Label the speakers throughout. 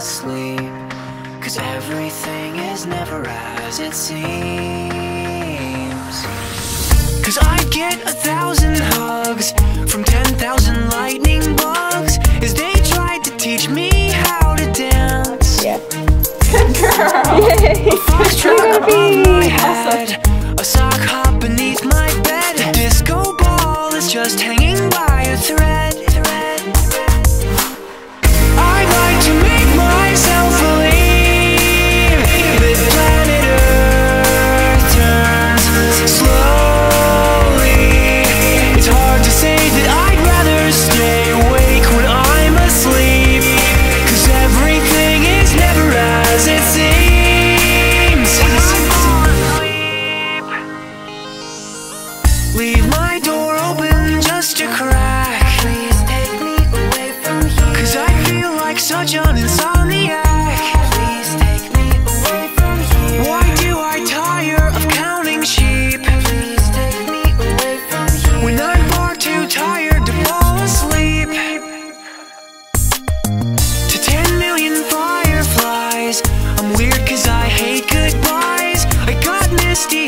Speaker 1: asleep Cause everything is never as it seems Cause I get a thousand hugs From ten thousand lightning bugs As they tried to teach me how to dance Yeah
Speaker 2: Good girl! Yay!
Speaker 1: You're gonna be awesome! A sock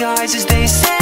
Speaker 1: eyes as they say.